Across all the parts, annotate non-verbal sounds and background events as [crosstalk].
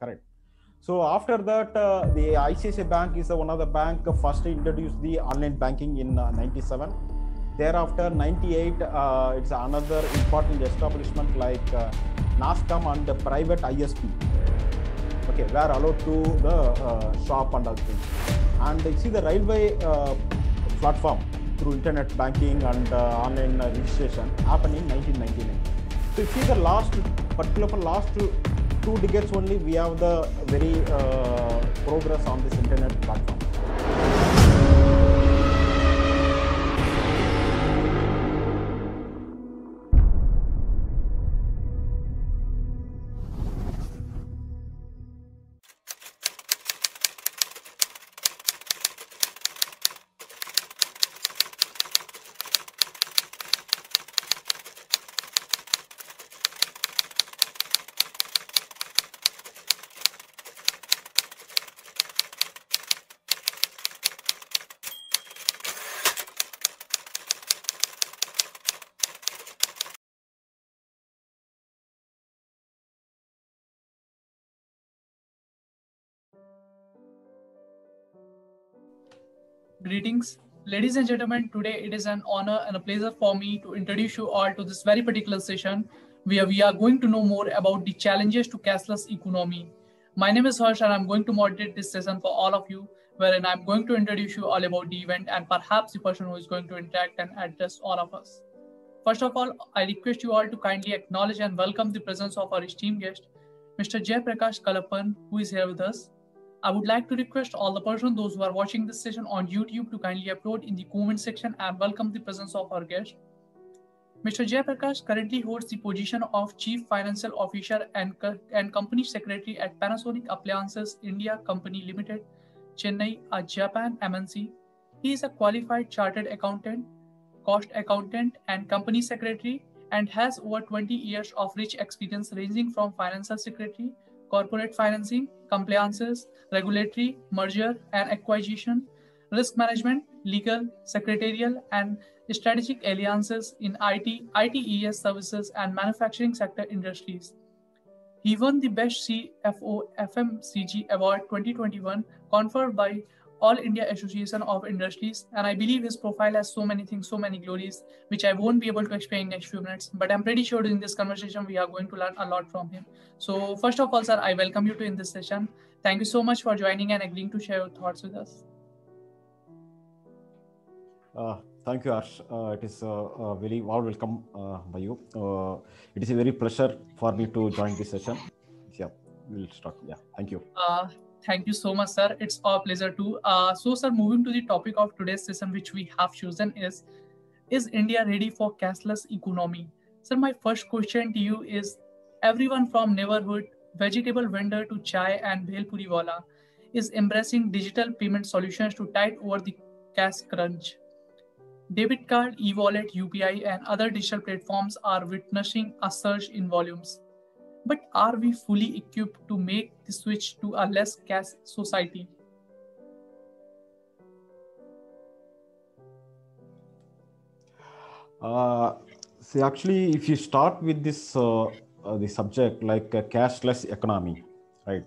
correct. So after that uh, the ICICI bank is one of the bank first introduced the online banking in uh, 97 thereafter 98 uh, it's another important establishment like uh, NASSCOM and the private isp okay were allowed to the uh, shop and other things. And you see the railway uh, platform through internet banking and uh, online registration happened in 1999 so you see the last particular last two, decades only. We have the very uh, progress on this internet platform Greetings, ladies and gentlemen. Today it is an honor and a pleasure for me to introduce you all to this very particular session where we are going to know more about the challenges to cashless economy. My name is Harsh and I'm going to moderate this session for all of you, wherein I'm going to introduce you all about the event and perhaps the person who is going to interact and address all of us. First of all, I request you all to kindly acknowledge and welcome the presence of our esteemed guest, Mr. Jayaprakash Kalappan, who is here with us. I would like to request all the person, those who are watching this session on YouTube, to kindly upload in the comment section and welcome the presence of our guest. Mr. Jayaprakash currently holds the position of Chief Financial Officer and, and Company Secretary at Panasonic Appliances India Company Limited, Chennai, a Japan MNC. He is a qualified chartered accountant, cost accountant, and company secretary, and has over 20 years of rich experience ranging from financial secretary, corporate financing, compliances, regulatory, merger and acquisition, risk management, legal, secretarial, and strategic alliances in IT, ITES services, and manufacturing sector industries. He won the Best CFO FMCG Award 2021 conferred by All India Association of Industries, and I believe his profile has so many things, so many glories, which I won't be able to explain in next few minutes. But I'm pretty sure in this conversation we are going to learn a lot from him. So first of all, sir, I welcome you to in this session. Thank you so much for joining and agreeing to share your thoughts with us. Uh, thank you, Ash. Uh, it is a, a very warm welcome uh, by you. Uh, it is a very pleasure for me to join this session. Yeah, we'll start. Yeah, thank you. Thank you so much, sir. It's our pleasure too. Uh, so, sir, moving to the topic of today's session, which we have chosen is: Is India ready for cashless economy? Sir, my first question to you is: Everyone from neighborhood vegetable vendor to chai and bhel puri wala is embracing digital payment solutions to tide over the cash crunch. Debit card, e-wallet, UPI, and other digital platforms are witnessing a surge in volumes. But are we fully equipped to make the switch to a less cash society? Uh, see, actually, if you start with this uh, uh, the subject like uh, cashless economy, right?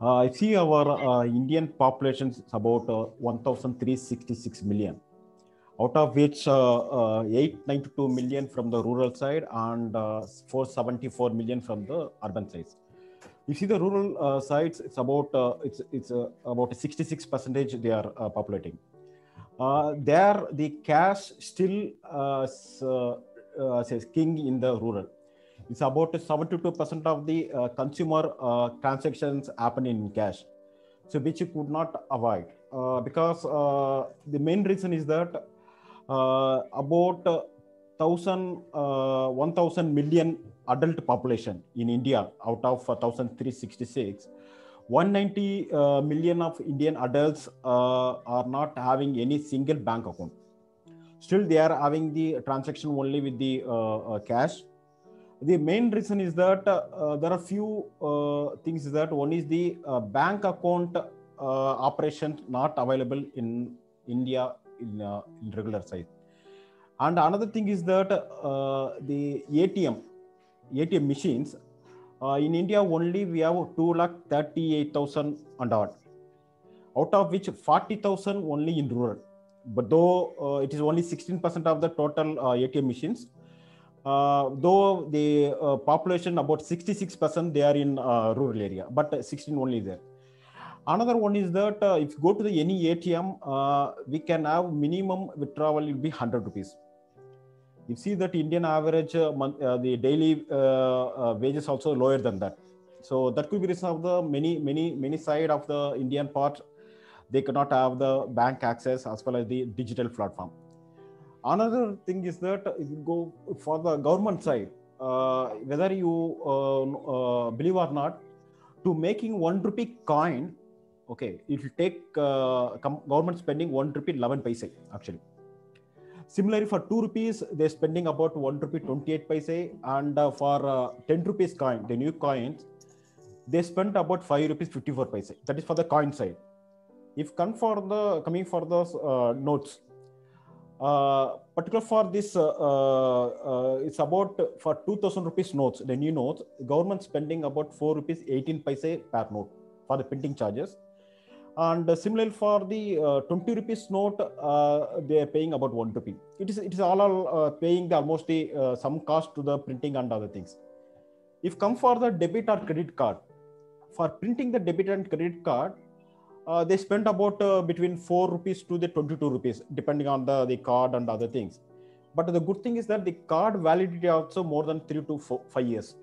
Uh, I see our uh, Indian population is about uh, 1,366 million, out of which uh, uh, 892 million from the rural side and uh, 474 million from the urban side. You see the rural uh, sides, it's about uh, it's it's uh, about 66 percentage they are populating. There, the cash still says king in the rural. It's about 72% of the consumer transactions happen in cash. So, which you could not avoid because the main reason is that about uh, 1000, uh, 1000 million adult population in India out of 1366. 190 uh, million of Indian adults uh, are not having any single bank account. Still, they are having the transaction only with the uh, uh, cash. The main reason is that uh, there are few uh, things. That one is the uh, bank account uh, operation not available in India in, uh, in regular size. And another thing is that uh, the ATM, ATM machines Uh, in India, only we have 2 lakh 38,000 and odd, out of which 40,000 only in rural. But though uh, it is only 16% of the total uh, ATM machines, uh, though the uh, population about 66% they are in rural area, but 16 only there. Another one is that uh, if you go to the any ATM, uh, we can have minimum withdrawal will be 100 rupees you see that Indian average uh, month, uh, the daily uh, uh, wages also lower than that. So that could be reason of the many many many side of the Indian part. They cannot have the bank access as well as the digital platform. Another thing is that if you go for the government side, whether you believe or not, to making one rupee coin, okay, it will take government spending one rupee eleven paise actually Similarly, for 2 rupees, they're spending about 1 rupee 28 paise. And uh, for uh, 10 rupees coin, the new coins, they spent about 5 rupees 54 paise. That is for the coin side. If come for the coming for those uh, notes, uh, particular for this, uh, uh, it's about for 2000 rupees notes, the new notes, government spending about 4 rupees 18 paise per note for the printing charges and uh, similarly for the uh, 20 rupees note uh, they are paying about 1 rupee. It is it is all, all uh, paying the almost the, uh, some cost to the printing and other things. If come for the debit or credit card for printing the debit and credit card uh, they spend about between 4 rupees to the 22 rupees depending on the, the card and other things. But the good thing is that the card validity also more than 3 to four, 5 years.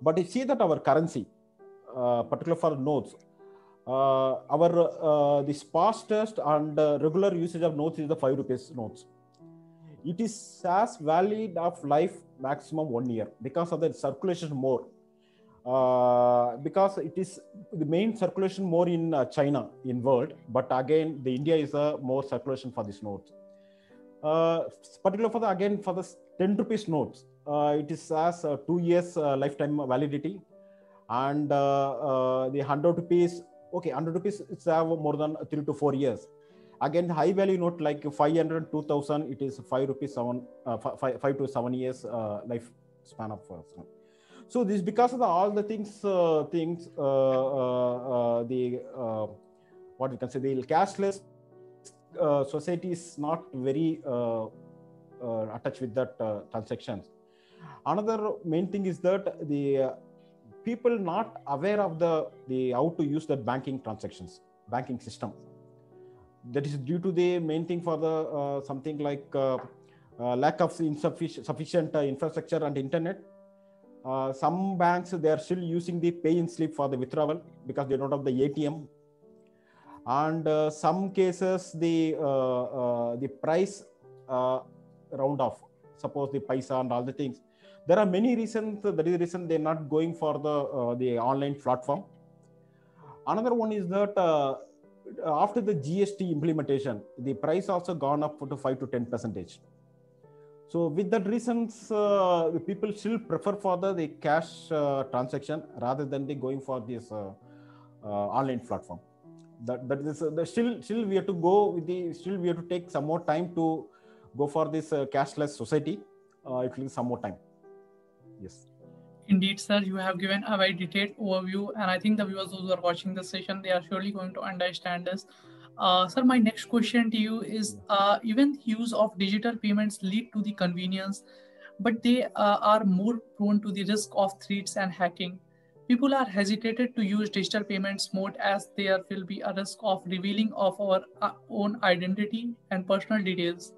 But you see that our currency particular for notes uh, our uh, this fastest and uh, regular usage of notes is the 5 rupees notes. It is as valid of life maximum one year because of the circulation more. Uh, because it is the main circulation more in uh, china in world but again the india is a more circulation for this note uh, particular for the again for the 10 rupees notes it is as two years lifetime validity. And the 100 rupees okay 100 rupees it's have more than three to four years. Again high value note like 500 2000 it is 5 rupees 7 uh, five, 5 to 7 years uh, life span of person so this because of the, all the things uh, things uh, uh, the what we can say the cashless society is not very attached with that transactions. Another main thing is that the people not aware of the, the how to use the banking transactions, banking system. That is due to the main thing for the uh, something like uh, uh, lack of insufficient sufficient uh, infrastructure and internet. Uh, some banks they are still using the pay in slip for the withdrawal because they don't have the ATM. And uh, some cases the the price round off, suppose the paisa and all the things there are many reasons that is the reason they're not going for the uh, the online platform. Another one is that uh, after the gst implementation the price also gone up to 5 to 10 percentage. So with that reasons uh, the people still prefer for the, the cash uh, transaction rather than they going for this uh, uh, online platform. That that is the still still we have to go with the still we have to take some more time to go for this cashless society. It will some more time yes Indeed, sir, you have given a very detailed overview, and I think the viewers who are watching the session they are surely going to understand this. Uh, sir, my next question to you is: uh, even use of digital payments lead to the convenience, but they uh, are more prone to the risk of threats and hacking. People are hesitated to use digital payments mode as there will be a risk of revealing of our uh, own identity and personal details.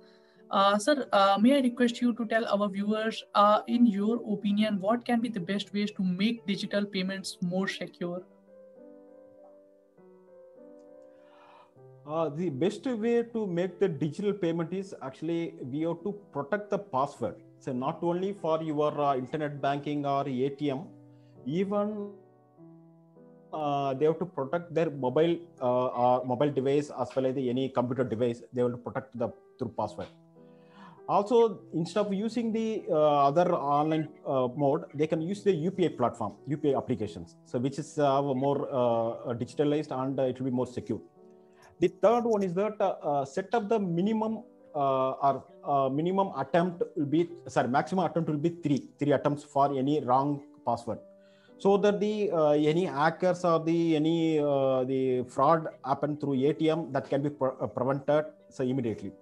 Uh, sir, uh, may I request you to tell our viewers, uh, in your opinion, what can be the best ways to make digital payments more secure? Uh, the best way to make the digital payment is actually we have to protect the password. So not only for your uh, internet banking or ATM, even uh, they have to protect their mobile uh, mobile device as well as any computer device. They will protect the through password also instead of using the uh, other online uh, mode they can use the upi platform upi applications. So which is uh, more uh, digitalized and it will be more secure. The third one is that uh, uh, set up the minimum or minimum attempt will be sorry maximum attempt will be three three attempts for any wrong password. So that the uh, any hackers or the any uh, the fraud happen through atm that can be pre- uh, prevented so immediately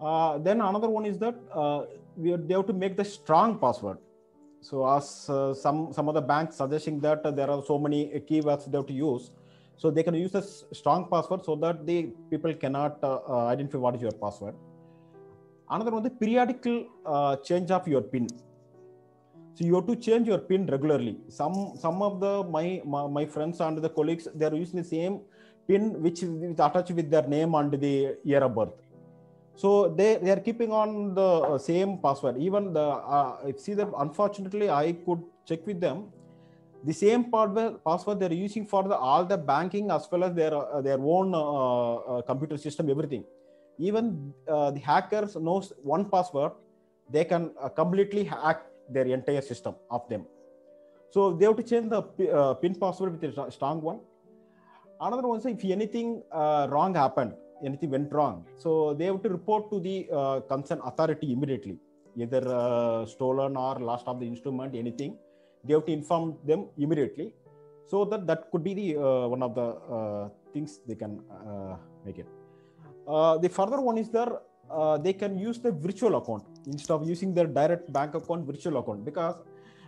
uh, then another one is that uh, we they have to make the strong password. So as uh, some some of the banks suggesting that uh, there are so many keywords they have to use. So they can use a strong password so that the people cannot uh, identify what is your password. Another one the periodical change of your pin. So you have to change your pin regularly. Some some of the my my, my friends and the colleagues they are using the same pin which is attached with their name and the year of birth so they, they are keeping on the uh, same password. Even the uh, see that unfortunately i could check with them. The same password password they're using for the all the banking as well as their uh, their own uh, uh, computer system everything. Even uh, the hackers knows one password they can completely hack their entire system of them. So they have to change the pi- pin password with a strong one. Another one is if anything wrong happened anything went wrong. So they have to report to the uh, concerned authority immediately. Either uh, stolen or lost of the instrument anything. They have to inform them immediately. So that that could be the uh, one of the uh, things they can uh, make it. Uh, the further one is there they can use the virtual account instead of using their direct bank account virtual account. Because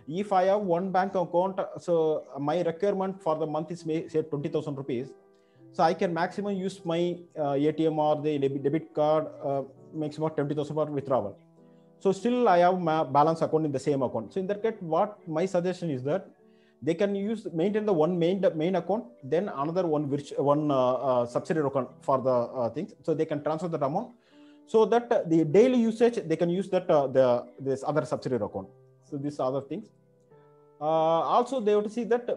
if i have one bank account so my requirement for the month is say 20000 rupees so i can maximum use my uh, atm or the debit, card uh, maximum 20000 for withdrawal. So still i have my balance account in the same account. So in that case what my suggestion is that they can use maintain the one main main account then another one which one uh, uh, subsidiary account for the uh, things. So they can transfer that amount. So that uh, the daily usage they can use that the this other subsidiary account. So these other things. Also they have to see that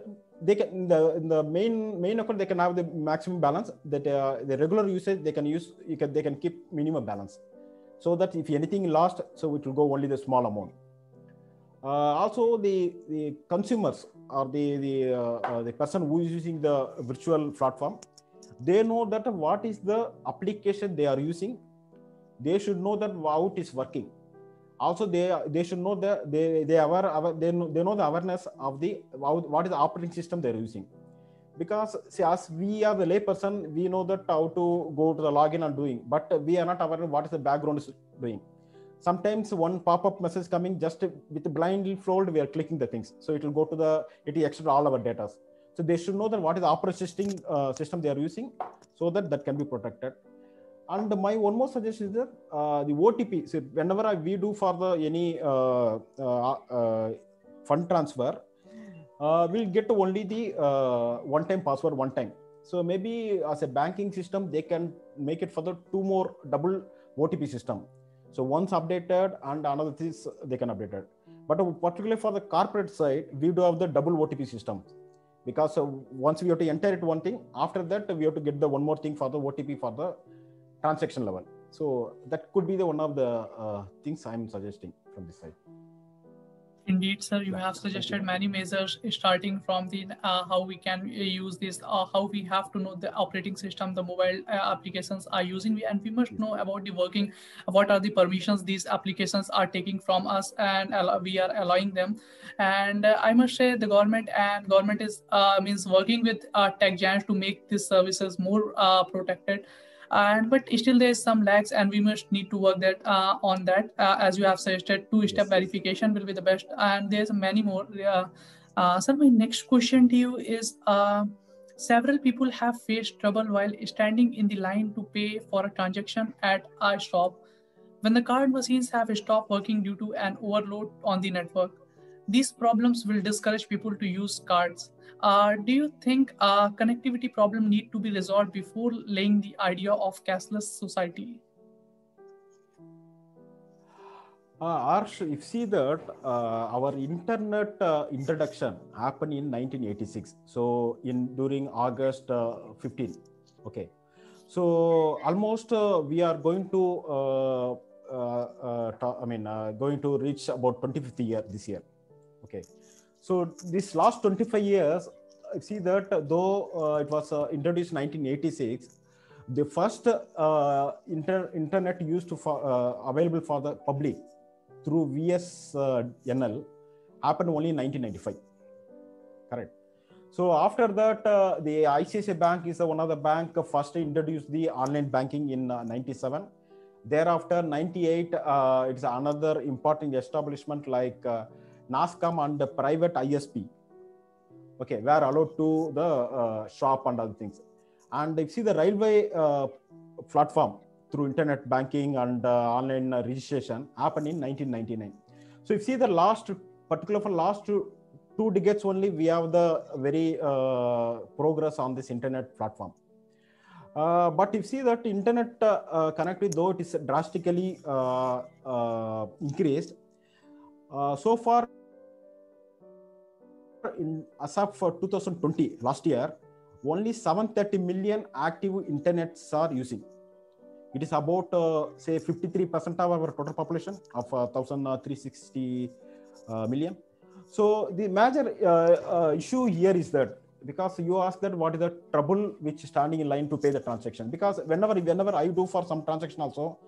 they can the in the main main account they can have the maximum balance that uh, the regular usage they can use you can they can keep minimum balance. So that if anything lost so it will go only the small amount. Uh, also the the consumers or the the uh, uh, the person who is using the virtual platform they know that what is the application they are using. They should know that how it is working also they they should know that they they are aware, they know, they know the awareness of the what is the operating system they're using. Because see, as we are the layperson we know that how to go to the login and doing but we are not aware of what is the background is doing. Sometimes one pop-up message coming just with the blindly fold we are clicking the things. So it will go to the it will extract all our data. So they should know that what is the operating system, uh, system they are using so that that can be protected and my one more suggestion is that uh, the otp so whenever I, we do for the any uh, uh, uh, fund transfer uh, we'll get only the uh, one time password one time. So maybe as a banking system they can make it for the two more double otp system. So once updated and another things they can update it. But particularly for the corporate side we do have the double otp system. Because once we have to enter it one thing after that we have to get the one more thing for the otp for the transaction level. So that could be the one of the uh, things i'm suggesting from this side. Indeed, sir, you have suggested many measures starting from the uh, how we can uh, use this, uh, how we have to know the operating system the mobile uh, applications are using, and we must know about the working, what are the permissions these applications are taking from us, and we are allowing them. And uh, I must say, the government and government is uh, means working with uh, tech giants to make these services more uh, protected and but still there is some lags and we must need to work that uh, on that. Uh, as you have suggested two step Yes. verification will be the best. And there's many more uh, uh, sir my next question to you is uh, several people have faced trouble while standing in the line to pay for a transaction at a shop. When the card machines have stopped working due to an overload on the network these problems will discourage people to use cards uh, do you think a connectivity problem need to be resolved before laying the idea of cashless society? Uh, Arsh, if see that uh, our internet uh, introduction happened in 1986. So in during August uh, 15. Okay. So almost uh, we are going to uh, I mean going to reach about 25th year this year. Okay. So this last 25 years, I see that though uh, it was uh, introduced 1986, the first uh, inter- internet used for, uh, available for the public through VSNL happened only in 1995. Correct. So after that, uh, the ICICI Bank is one of the bank first introduced the online banking in uh, 97. Thereafter, 98, uh, it's another important establishment like NASSCOM and the private ISP. Okay, were allowed to the uh, shop and other things. And if you see the railway uh, platform through internet banking and uh, online registration happened in 1999. So if you see the last, particular for last two, two decades only, we have the very uh, progress on this internet platform. Uh, but if you see that internet uh, uh, connectivity, though it is drastically uh, uh, increased, so far in as of for 2020 last year, only 730 million active internets are using. It is about uh, say 53% of our total population of uh, 1,360 uh, million. So the major uh, uh, issue here is that because you ask that what is the trouble which is standing in line to pay the transaction because whenever whenever I do for some transaction also,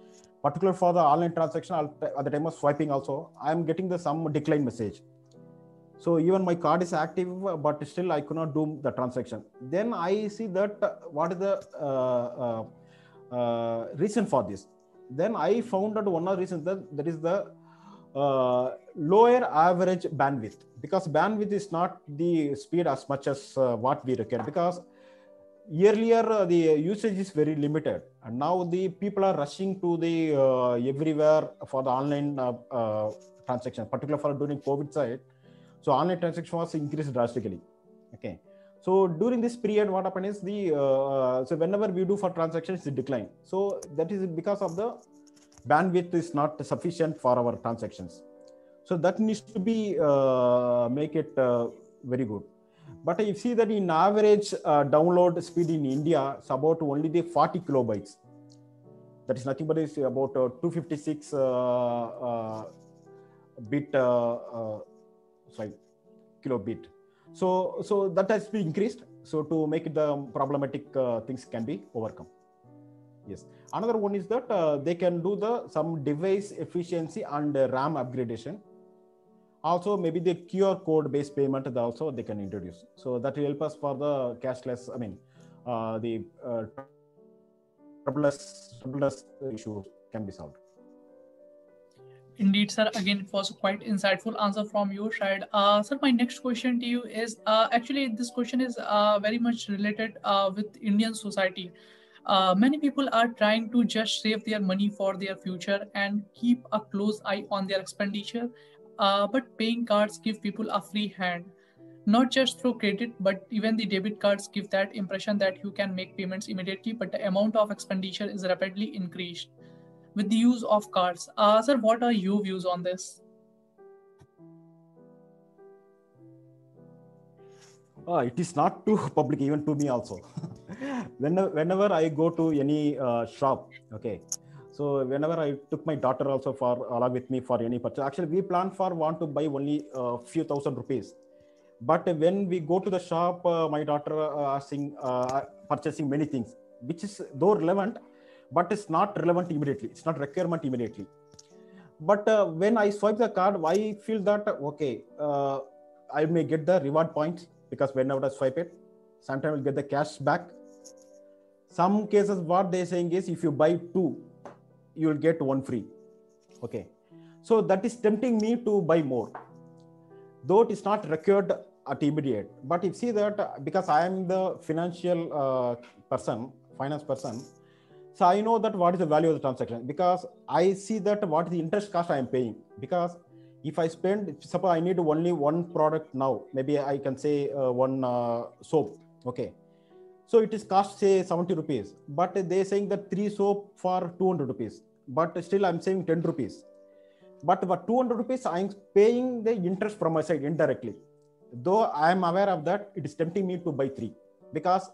particular for the online transaction I'll, at the time of swiping also, I am getting the some decline message. So even my card is active, but still I could not do the transaction. Then I see that uh, what is the uh, uh, uh, reason for this. Then I found out one of the reasons that that is the uh, lower average bandwidth because bandwidth is not the speed as much as uh, what we require because earlier the usage is very limited and now the people are rushing to the everywhere for the online transaction particularly for during covid side so online transaction was increased drastically. Okay. So during this period what happened is the uh, so whenever we do for transactions it decline. So that is because of the bandwidth is not sufficient for our transactions. So that needs to be uh, make it uh, very good. But you see that in average uh, download speed in india is about only the 40 kilobytes. That is nothing but is about uh, 256 uh, uh, bit uh, uh, kilobit so so that has been increased. So to make it the problematic uh, things can be overcome. Yes. Another one is that uh, they can do the some device efficiency and uh, ram upgradation. Also maybe the qr code based payment also they can introduce. So that will help us for the cashless i mean uh, the uh, troubleless, troubleless issue can be solved Indeed, sir. Again, it was quite insightful answer from your side. Uh, sir, my next question to you is uh, actually this question is uh, very much related uh, with Indian society. Uh, many people are trying to just save their money for their future and keep a close eye on their expenditure. Uh, but paying cards give people a free hand, not just through credit, but even the debit cards give that impression that you can make payments immediately, but the amount of expenditure is rapidly increased with the use of cards. Uh, sir, what are your views on this? Uh, it is not too [laughs] public even to me also [laughs] whenever, whenever i go to any uh, shop okay so whenever i took my daughter also for along with me for any purchase actually we plan for want to buy only a uh, few thousand rupees but when we go to the shop uh, my daughter uh, asking uh, purchasing many things which is though relevant but it's not relevant immediately. It's not requirement immediately. But uh, when i swipe the card i feel that okay uh, i may get the reward points because whenever i swipe it sometimes i'll get the cash back. Some cases what they're saying is if you buy two you'll get one free. Okay. So that is tempting me to buy more. Though it is not required at immediate. But if see that because i am the financial uh, person finance person so i know that what is the value of the transaction because i see that what is the interest cost i am paying because if i spend suppose i need only one product now maybe i can say uh, one uh, soap. Okay. So it is cost say 70 rupees but they saying that three soap for 200 rupees but still i'm saving 10 rupees. But for 200 rupees i'm paying the interest from my side indirectly though i am aware of that it is tempting me to buy three because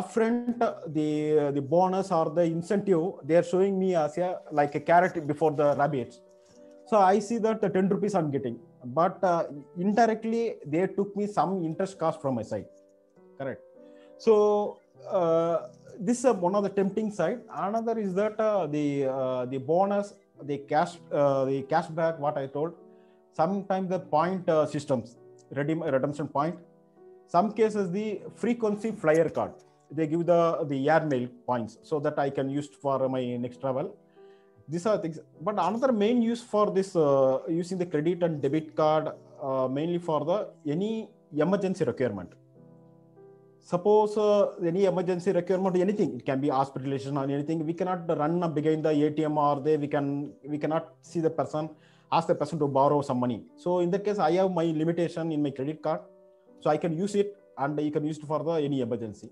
upfront the the bonus or the incentive they are showing me as a like a carrot before the rabbits. So i see that the 10 rupees i'm getting. But uh, indirectly they took me some interest cost from my side. Correct. So uh, this is one of the tempting side. Another is that uh, the uh, the bonus the cash uh, the cashback what i told sometimes the point uh, systems, redeem, redemption point. Some cases the frequency flyer card. They give the the airmail points so that I can use for my next travel. These are things. But another main use for this uh, using the credit and debit card uh, mainly for the any emergency requirement suppose uh, any emergency requirement anything it can be hospitalization or anything we cannot run behind the atm or they we can we cannot see the person ask the person to borrow some money so in that case i have my limitation in my credit card so i can use it and you can use it for the any emergency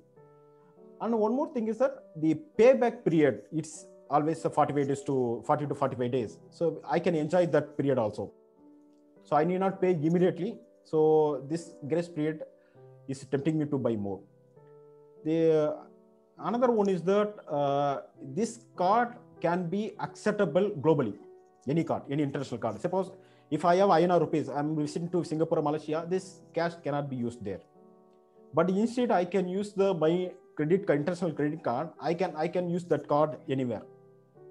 and one more thing is that the payback period it's always 45 days to 40 to 45 days so i can enjoy that period also so i need not pay immediately so this grace period is tempting me to buy more. The another one is that uh, this card can be acceptable globally. Any card, any international card. Suppose if I have INR rupees, I'm visiting to Singapore, Malaysia, this cash cannot be used there. But instead, I can use the my credit international credit card. I can I can use that card anywhere.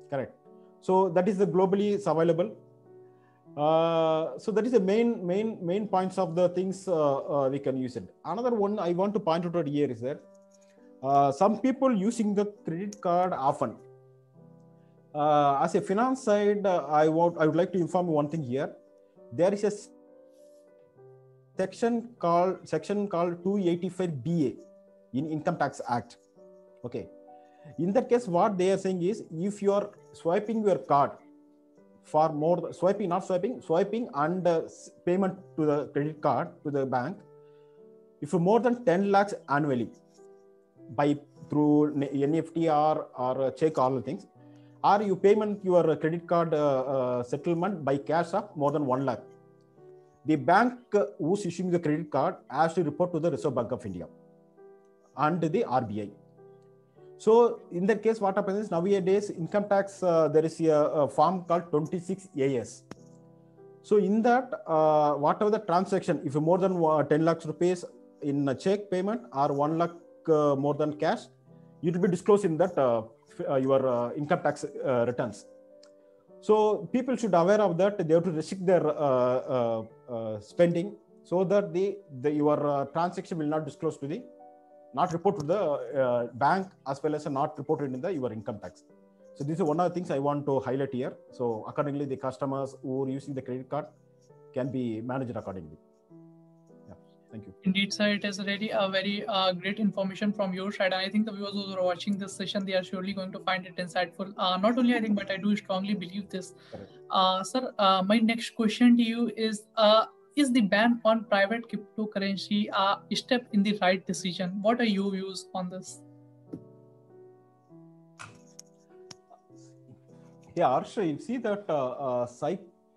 Correct. So that is the globally available uh, so that is the main main main points of the things uh, uh, we can use it. Another one I want to point out here is that uh, some people using the credit card often. Uh, as a finance side, I want I would like to inform one thing here. There is a section called section called 285 BA in Income Tax Act. Okay. In that case, what they are saying is if you are swiping your card for more swiping not swiping swiping and uh, payment to the credit card to the bank if you more than 10 lakhs annually by through NEFT or or check all the things or you payment your credit card uh, uh, settlement by cash of more than 1 lakh the bank who's issuing the credit card has to report to the reserve bank of india and the rbi so in that case, what happens is nowadays income tax uh, there is a, a, form called 26 AS. So in that, uh, whatever the transaction, if more than uh, 10 lakhs rupees in a check payment or 1 lakh uh, more than cash, it will be disclosed in that uh, uh, your income tax returns. So people should aware of that. They have to restrict their spending so that the, the your transaction will not disclose to the not report to the uh, bank as well as not reported in the your income tax. So this is one of the things I want to highlight here. So accordingly, the customers who are using the credit card can be managed accordingly. Yeah, thank you. Indeed, sir, it is really a very uh, great information from your side. And I think the viewers who are watching this session, they are surely going to find it insightful. Uh, not only I think, but I do strongly believe this. Uh, sir, uh, my next question to you is uh, is the ban on private cryptocurrency a step in the right decision? What are your views on this? Yeah, Arsha, you see that uh, uh,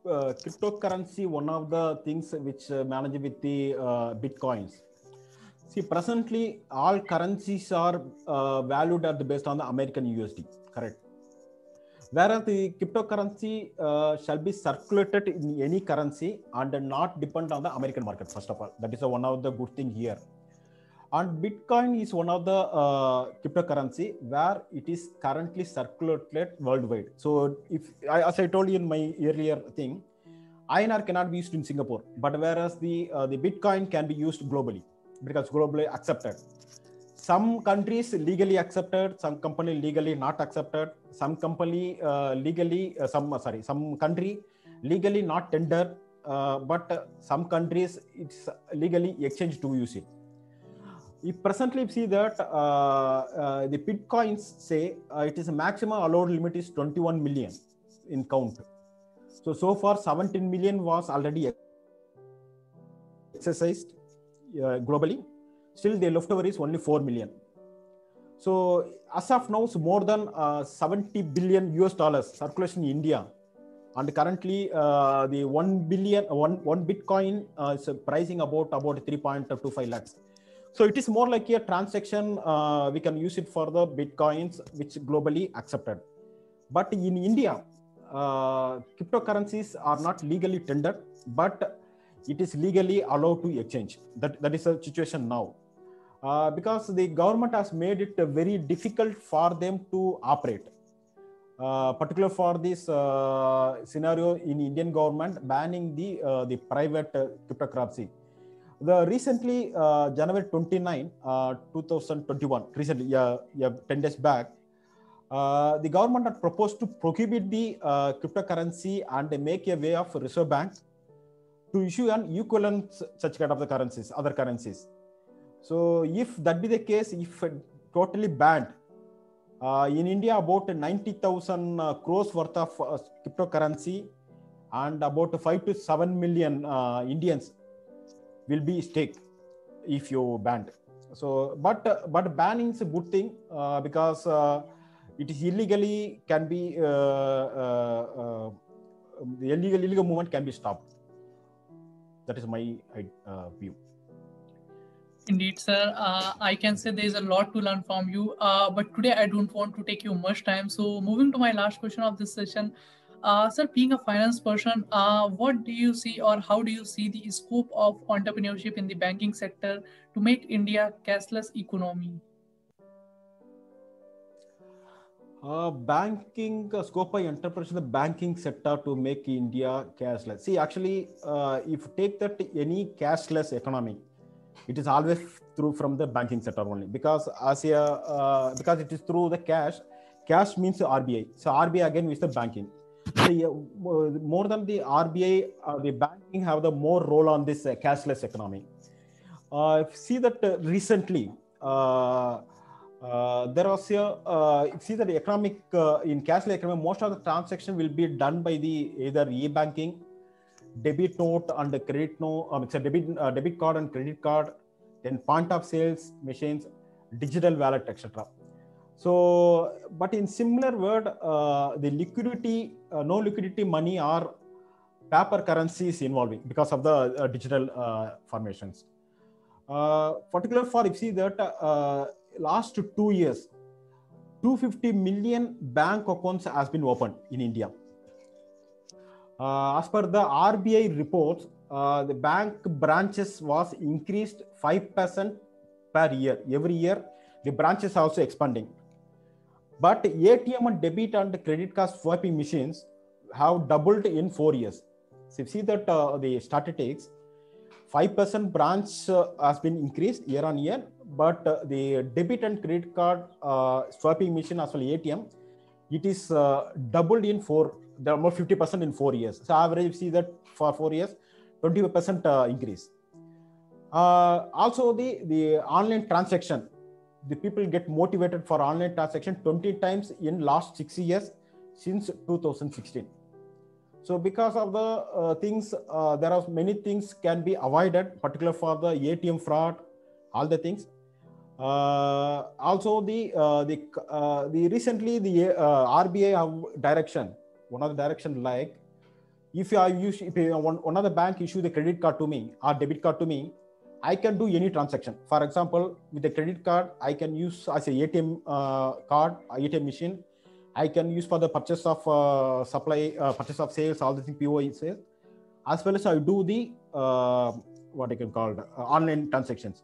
uh, cryptocurrency, one of the things which uh, manage with the uh, bitcoins. See, presently all currencies are uh, valued at the based on the American USD, correct? Whereas the cryptocurrency uh, shall be circulated in any currency and not depend on the American market. First of all, that is one of the good thing here. And Bitcoin is one of the uh, cryptocurrency where it is currently circulated worldwide. So, if as I told you in my earlier thing, INR cannot be used in Singapore, but whereas the uh, the Bitcoin can be used globally because globally accepted some countries legally accepted some company legally not accepted some company uh, legally uh, some uh, sorry some country legally not tender uh, but some countries it's legally exchange to use it we presently see that uh, uh, the bitcoins say it is a maximum allowed limit is 21 million in count. So so far 17 million was already exercised globally Still, the leftover is only 4 million. So, as of now, it's more than uh, 70 billion US dollars circulation in India. And currently, uh, the 1 billion, one, one Bitcoin uh, is pricing about, about 3.25 lakhs. So, it is more like a transaction. Uh, we can use it for the Bitcoins, which globally accepted. But in India, uh, cryptocurrencies are not legally tendered, but it is legally allowed to exchange. That, that is the situation now uh, because the government has made it very difficult for them to operate. uh, particular for this uh, scenario in Indian government banning the uh, the private uh, cryptocurrency. The recently uh, January 29, uh, 2021, recently, yeah, yeah, 10 days back, the government had proposed to prohibit the cryptocurrency and make a way of Reserve Bank to issue an equivalent such kind of the currencies, other currencies. So if that be the case, if totally banned, uh, in India about 90,000 uh, crores worth of uh, cryptocurrency and about 5 to 7 million uh, Indians will be stake if you banned. So, but uh, but banning is a good thing uh, because it is illegally can be uh, the illegal illegal movement can be stopped. That is my view. Indeed, sir. Uh, I can say there is a lot to learn from you. Uh, but today I don't want to take you much time. So moving to my last question of this session, uh, sir, being a finance person, uh, what do you see or how do you see the scope of entrepreneurship in the banking sector to make India cashless economy? Uh, banking uh, scope by entrepreneurs in the banking sector to make India cashless. See, actually, if you take that any cashless economy, it is always through from the banking sector only because as a uh, because it is through the cash. Cash means RBI. So RBI again is the banking. Yeah, mo- more than the RBI, uh, the banking have the more role on this uh, cashless economy. Uh, see that uh, recently. Uh, uh, there was a uh, see that the economic uh, in cashless economy most of the transaction will be done by the either e-banking debit note and credit note um, it's a debit uh, debit card and credit card then point of sales machines digital wallet etc so but in similar word uh, the liquidity uh, no liquidity money or paper currencies involving because of the uh, digital uh, formations. Uh, particular for if you see that last two years 250 million bank accounts has been opened in india uh, as per the rbi reports uh, the bank branches was increased 5% per year every year. The branches also expanding. But atm and debit and credit card swiping machines have doubled in four years. So you see that uh, the statistics 5% branch uh, has been increased year on year, but uh, the debit and credit card uh, swiping machine as well ATM, it is uh, doubled in four, there are more 50% in four years. So average, you see that for four years, 25% uh, increase. Uh, also the, the online transaction, the people get motivated for online transaction 20 times in last six years since 2016 so because of the uh, things uh, there are many things can be avoided particular for the atm fraud all the things uh, also the uh, the the recently the rbi have direction one of the direction like if you are use if you, one, one of the bank issue the credit card to me or debit card to me i can do any transaction. For example with the credit card i can use as a atm uh, card atm machine. I can use for the purchase of uh, supply, uh, purchase of sales, all the things POE sales, as well as I do the uh, what I can call uh, online transactions.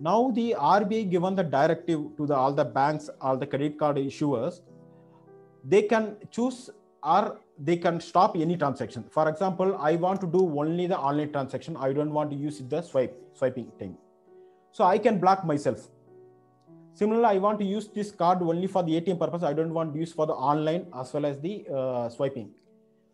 Now the RBI given the directive to the all the banks, all the credit card issuers, they can choose or they can stop any transaction. For example, I want to do only the online transaction. I don't want to use the swipe swiping thing. So I can block myself Similarly, I want to use this card only for the ATM purpose. I don't want to use for the online as well as the uh, swiping.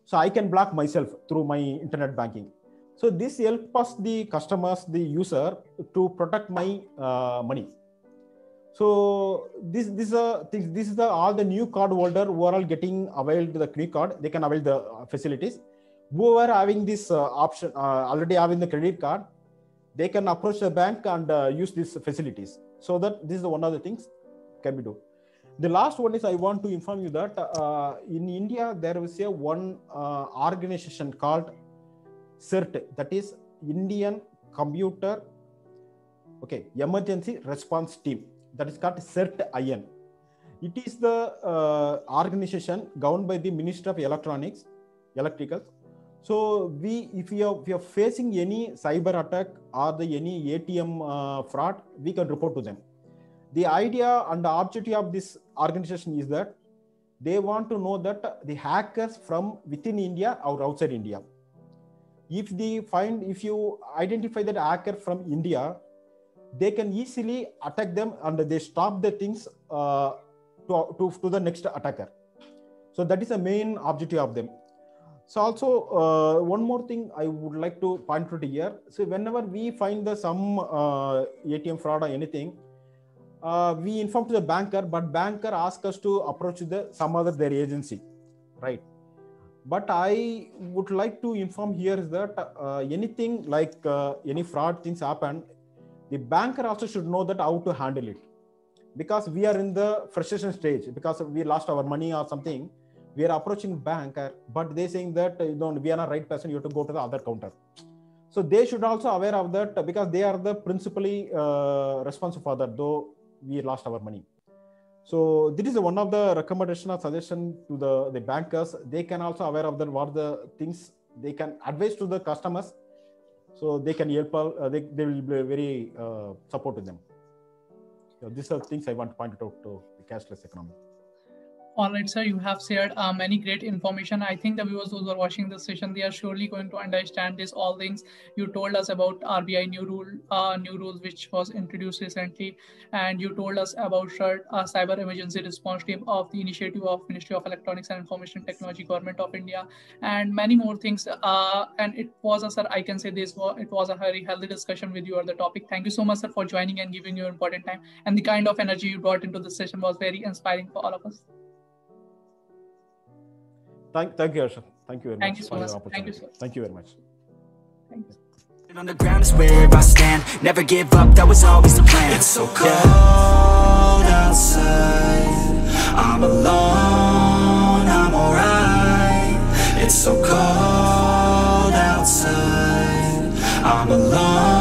So I can block myself through my internet banking. So this helps us the customers, the user, to protect my uh, money. So this this is a this is the all the new card holder who are all getting availed the new card. They can avail the facilities. Who are having this uh, option uh, already having the credit card, they can approach the bank and uh, use these facilities so that this is one of the things can be done the last one is i want to inform you that uh, in india there is a one uh, organization called cert that is indian computer okay emergency response team that is called cert in it is the uh, organization governed by the ministry of electronics electricals. So we if we are, we are facing any cyber attack or the any atm uh, fraud we can report to them. The idea and the objective of this organization is that they want to know that the hackers from within India or outside India. If they find, if you identify that hacker from India, they can easily attack them and they stop the things uh, to, to, to the next attacker. So that is the main objective of them. So also uh, one more thing I would like to point out here. So whenever we find the some uh, ATM fraud or anything, uh, we inform to the banker, but banker asks us to approach the some other their agency, right? But I would like to inform here is that uh, anything like uh, any fraud things happen, the banker also should know that how to handle it, because we are in the frustration stage because we lost our money or something. We are approaching banker, but they saying that you don't we are not right person. You have to go to the other counter. So they should also aware of that because they are the principally uh, responsible for that. Though we lost our money. So this is one of the recommendation or suggestion to the, the bankers. They can also aware of the what the things they can advise to the customers, so they can help. Uh, they, they will be very uh, support to them. So these are things I want to point out to the cashless economy. All right, sir. You have shared uh, many great information. I think the viewers who are watching this session, they are surely going to understand this all things. You told us about RBI new rule, uh, new rules which was introduced recently, and you told us about CERT, uh, Cyber Emergency Response Team of the initiative of Ministry of Electronics and Information Technology, Government of India, and many more things. Uh, and it was a sir, I can say this was it was a very healthy discussion with you on the topic. Thank you so much, sir, for joining and giving your important time. And the kind of energy you brought into the session was very inspiring for all of us. Thank, thank you, Arsha. Thank you very thank much. You so much. Thank you. Thank you very much. Thank you. On the ground is where I stand. Never give up, that was always the plan. It's so cold yeah. outside. I'm alone, I'm alright. It's so cold outside. I'm alone.